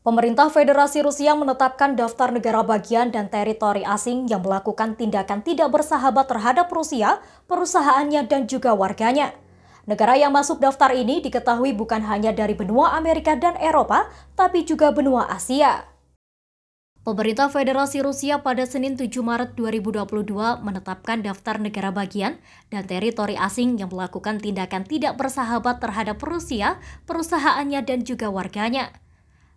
Pemerintah Federasi Rusia menetapkan daftar negara bagian dan teritori asing yang melakukan tindakan tidak bersahabat terhadap Rusia, perusahaannya, dan juga warganya. Negara yang masuk daftar ini diketahui bukan hanya dari benua Amerika dan Eropa, tapi juga benua Asia. Pemerintah Federasi Rusia pada Senin 7 Maret 2022 menetapkan daftar negara bagian dan teritori asing yang melakukan tindakan tidak bersahabat terhadap Rusia, perusahaannya, dan juga warganya.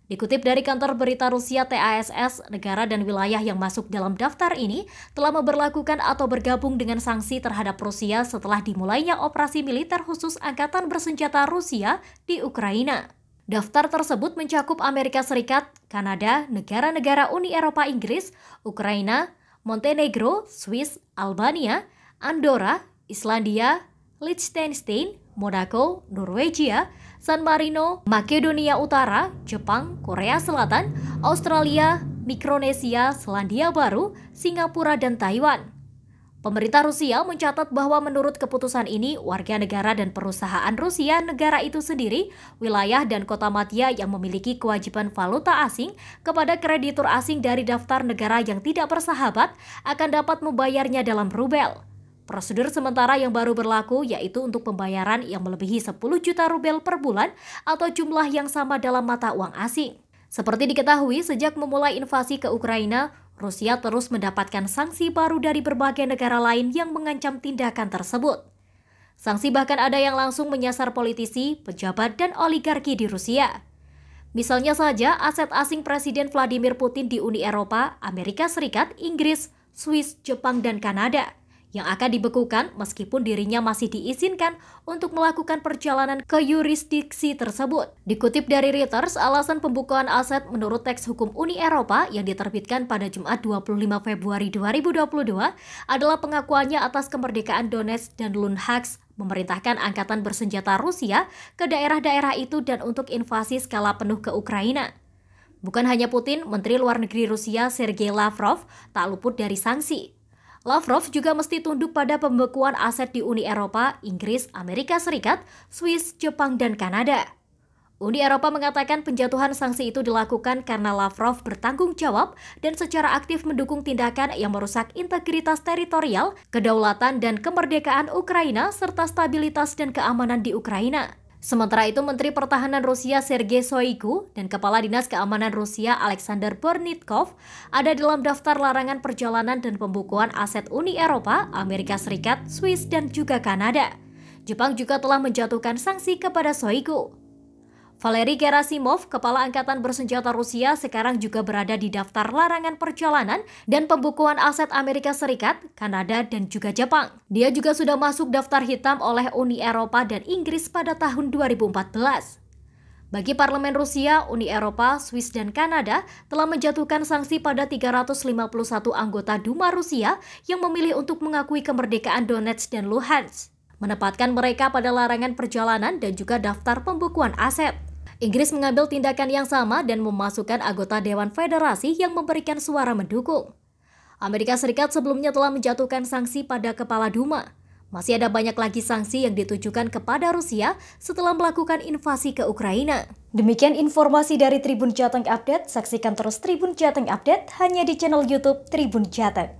Dikutip dari kantor berita Rusia TASS, negara dan wilayah yang masuk dalam daftar ini telah memperlakukan atau bergabung dengan sanksi terhadap Rusia setelah dimulainya operasi militer khusus Angkatan Bersenjata Rusia di Ukraina. Daftar tersebut mencakup Amerika Serikat, Kanada, negara-negara Uni Eropa Inggris, Ukraina, Montenegro, Swiss, Albania, Andorra, Islandia, Liechtenstein, Monaco, Norwegia, San Marino, Makedonia Utara, Jepang, Korea Selatan, Australia, Mikronesia, Selandia Baru, Singapura, dan Taiwan. Pemerintah Rusia mencatat bahwa menurut keputusan ini, warga negara dan perusahaan Rusia negara itu sendiri, wilayah dan kota matia yang memiliki kewajiban valuta asing kepada kreditur asing dari daftar negara yang tidak bersahabat akan dapat membayarnya dalam rubel. Prosedur sementara yang baru berlaku yaitu untuk pembayaran yang melebihi 10 juta rubel per bulan atau jumlah yang sama dalam mata uang asing. Seperti diketahui, sejak memulai invasi ke Ukraina, Rusia terus mendapatkan sanksi baru dari berbagai negara lain yang mengancam tindakan tersebut. Sanksi bahkan ada yang langsung menyasar politisi, pejabat, dan oligarki di Rusia. Misalnya saja aset asing Presiden Vladimir Putin di Uni Eropa, Amerika Serikat, Inggris, Swiss, Jepang, dan Kanada – yang akan dibekukan meskipun dirinya masih diizinkan untuk melakukan perjalanan ke yurisdiksi tersebut. Dikutip dari Reuters, alasan pembukaan aset menurut teks hukum Uni Eropa yang diterbitkan pada Jumat 25 Februari 2022 adalah pengakuannya atas kemerdekaan Donetsk dan Luhansk memerintahkan angkatan bersenjata Rusia ke daerah-daerah itu dan untuk invasi skala penuh ke Ukraina. Bukan hanya Putin, Menteri Luar Negeri Rusia Sergei Lavrov tak luput dari sanksi. Lavrov juga mesti tunduk pada pembekuan aset di Uni Eropa, Inggris, Amerika Serikat, Swiss, Jepang, dan Kanada. Uni Eropa mengatakan penjatuhan sanksi itu dilakukan karena Lavrov bertanggung jawab dan secara aktif mendukung tindakan yang merusak integritas teritorial, kedaulatan dan kemerdekaan Ukraina serta stabilitas dan keamanan di Ukraina. Sementara itu, Menteri Pertahanan Rusia Sergei Shoigu dan Kepala Dinas Keamanan Rusia Alexander Bornitkov ada dalam daftar larangan perjalanan dan pembukuan aset Uni Eropa, Amerika Serikat, Swiss, dan juga Kanada. Jepang juga telah menjatuhkan sanksi kepada Shoigu. Valery Gerasimov, Kepala Angkatan Bersenjata Rusia, sekarang juga berada di daftar larangan perjalanan dan pembukuan aset Amerika Serikat, Kanada, dan juga Jepang. Dia juga sudah masuk daftar hitam oleh Uni Eropa dan Inggris pada tahun 2014. Bagi parlemen Rusia, Uni Eropa, Swiss, dan Kanada telah menjatuhkan sanksi pada 351 anggota Duma Rusia yang memilih untuk mengakui kemerdekaan Donetsk dan Luhansk, menempatkan mereka pada larangan perjalanan dan juga daftar pembukuan aset. Inggris mengambil tindakan yang sama dan memasukkan anggota Dewan Federasi yang memberikan suara mendukung. Amerika Serikat sebelumnya telah menjatuhkan sanksi pada Kepala Duma. Masih ada banyak lagi sanksi yang ditujukan kepada Rusia setelah melakukan invasi ke Ukraina. Demikian informasi dari Tribun Jateng Update. Saksikan terus Tribun Jateng Update hanya di channel YouTube Tribun Jateng.